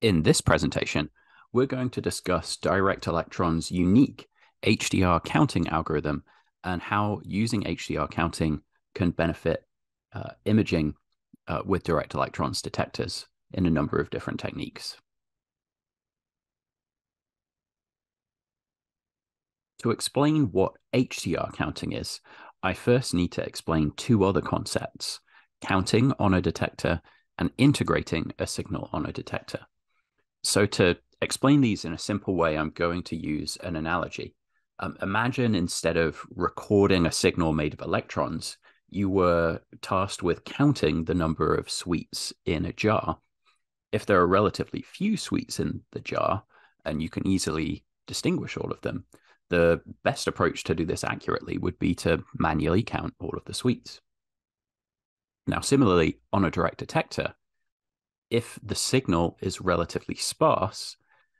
In this presentation, we're going to discuss Direct Electron's unique HDR counting algorithm and how using HDR counting can benefit uh, imaging uh, with direct electrons detectors in a number of different techniques. To explain what HDR counting is, I first need to explain two other concepts, counting on a detector and integrating a signal on a detector. So to explain these in a simple way, I'm going to use an analogy. Um, imagine instead of recording a signal made of electrons, you were tasked with counting the number of sweets in a jar. If there are relatively few sweets in the jar, and you can easily distinguish all of them, the best approach to do this accurately would be to manually count all of the sweets. Now, similarly, on a direct detector, if the signal is relatively sparse,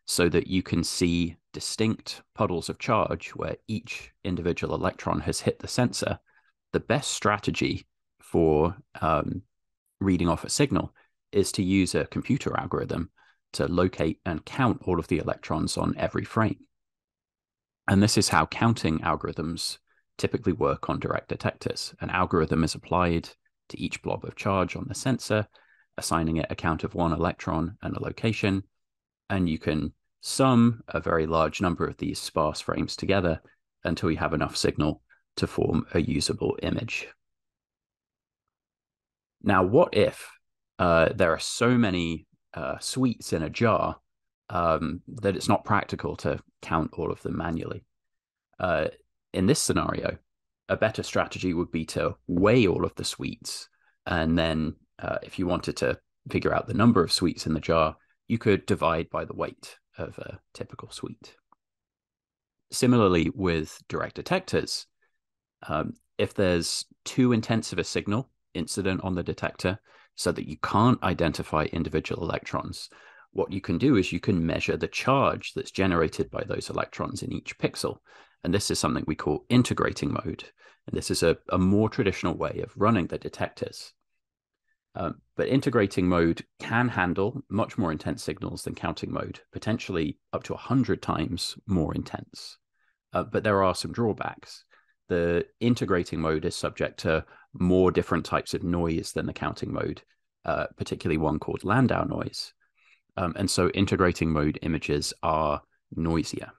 so that you can see distinct puddles of charge where each individual electron has hit the sensor, the best strategy for um, reading off a signal is to use a computer algorithm to locate and count all of the electrons on every frame. And this is how counting algorithms typically work on direct detectors. An algorithm is applied to each blob of charge on the sensor, assigning it a count of one electron and a location. And you can sum a very large number of these sparse frames together until you have enough signal to form a usable image. Now, what if uh, there are so many uh, sweets in a jar um, that it's not practical to count all of them manually? Uh, in this scenario, a better strategy would be to weigh all of the sweets. And then, uh, if you wanted to figure out the number of sweets in the jar, you could divide by the weight of a typical sweet. Similarly, with direct detectors, um, if there's too intense of a signal incident on the detector so that you can't identify individual electrons, what you can do is you can measure the charge that's generated by those electrons in each pixel. And this is something we call integrating mode. And this is a, a more traditional way of running the detectors. Um, but integrating mode can handle much more intense signals than counting mode, potentially up to 100 times more intense. Uh, but there are some drawbacks. The integrating mode is subject to more different types of noise than the counting mode, uh, particularly one called Landau noise. Um, and so integrating mode images are noisier.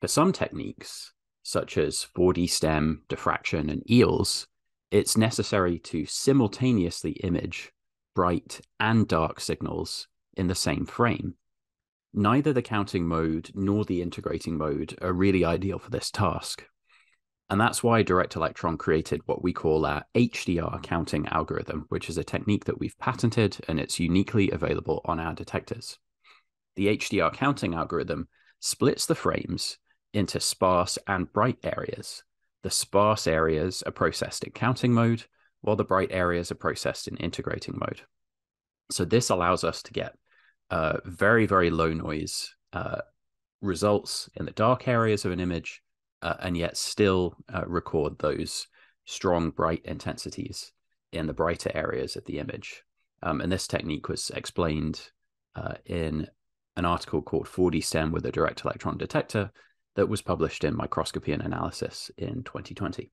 For some techniques, such as 4D STEM, diffraction, and EELS, it's necessary to simultaneously image bright and dark signals in the same frame. Neither the counting mode nor the integrating mode are really ideal for this task. And that's why Direct Electron created what we call our HDR counting algorithm, which is a technique that we've patented and it's uniquely available on our detectors. The HDR counting algorithm splits the frames into sparse and bright areas. The sparse areas are processed in counting mode, while the bright areas are processed in integrating mode. So this allows us to get uh, very, very low noise uh, results in the dark areas of an image, uh, and yet still uh, record those strong bright intensities in the brighter areas of the image. Um, and this technique was explained uh, in an article called 4D STEM with a direct electron detector that was published in Microscopy and Analysis in 2020.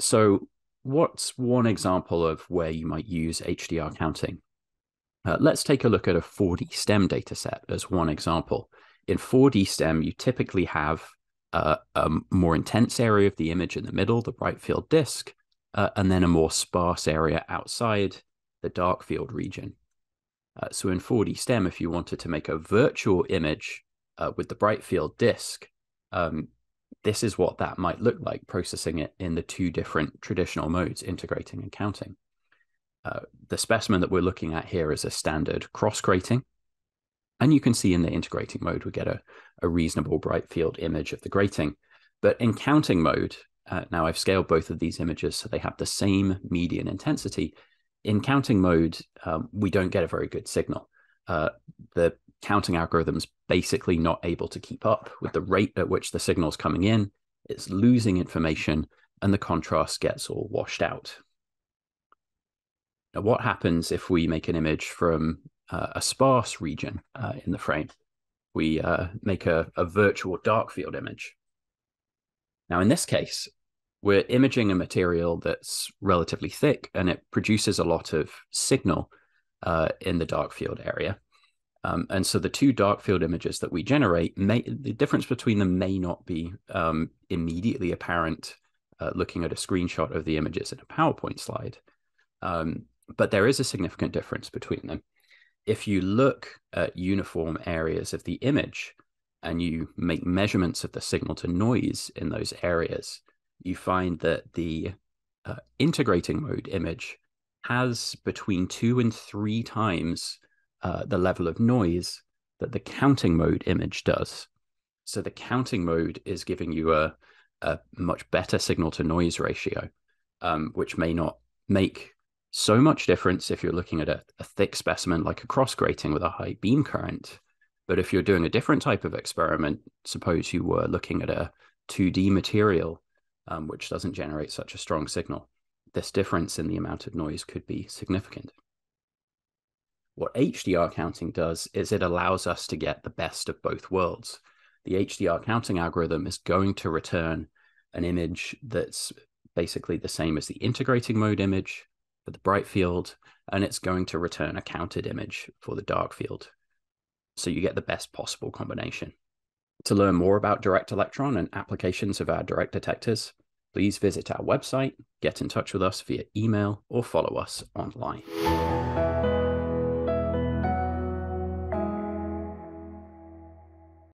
So, what's one example of where you might use HDR counting? Uh, let's take a look at a 4D STEM dataset as one example. In 4D STEM, you typically have uh, a more intense area of the image in the middle, the bright field disk, uh, and then a more sparse area outside the dark field region. Uh, so in 4D STEM, if you wanted to make a virtual image uh, with the bright field disk, um, this is what that might look like, processing it in the two different traditional modes, integrating and counting. Uh, the specimen that we're looking at here is a standard cross grating. And you can see in the integrating mode, we get a, a reasonable bright field image of the grating. But in counting mode, uh, now I've scaled both of these images so they have the same median intensity in counting mode, um, we don't get a very good signal. Uh, the counting algorithm is basically not able to keep up with the rate at which the signal is coming in. It's losing information and the contrast gets all washed out. Now, what happens if we make an image from uh, a sparse region uh, in the frame? We uh, make a, a virtual dark field image. Now, in this case, we're imaging a material that's relatively thick and it produces a lot of signal uh, in the dark field area. Um, and so the two dark field images that we generate, may, the difference between them may not be um, immediately apparent uh, looking at a screenshot of the images in a PowerPoint slide. Um, but there is a significant difference between them. If you look at uniform areas of the image and you make measurements of the signal to noise in those areas, you find that the uh, integrating mode image has between two and three times uh, the level of noise that the counting mode image does. So the counting mode is giving you a, a much better signal to noise ratio, um, which may not make so much difference if you're looking at a, a thick specimen like a cross grating with a high beam current. But if you're doing a different type of experiment, suppose you were looking at a 2D material, um, which doesn't generate such a strong signal, this difference in the amount of noise could be significant. What HDR counting does is it allows us to get the best of both worlds. The HDR counting algorithm is going to return an image that's basically the same as the integrating mode image for the bright field, and it's going to return a counted image for the dark field. So you get the best possible combination. To learn more about direct electron and applications of our direct detectors, please visit our website, get in touch with us via email, or follow us online.